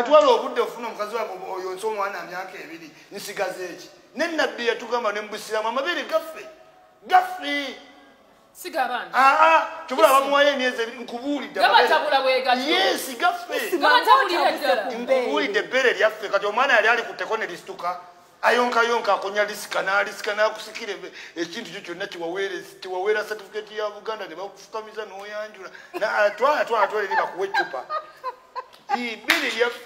atwala obudde ofuna omukazi wange oyonsa omwana myaka ebiri nsigaza eki nenabbi yatugamba nembusiramu amabeere gaffe gaffe sigabaana aa tubula bamuwayo emyezi ebiri nkubuuliddeyesi gabatabula gaffe nkubuulidde ebbeere lyaffe kati omwana yali alikutteko ne lisituka ayonkayonka akonya lisika n'alisika n'akusikira ekintu kyo kyonna kiwaweere- kiwaweera satifiketi ya buganda ne bakufukamiza n'oyanjula Na- twala twala twala eri bakuwa eccupa ibbeere lyaffe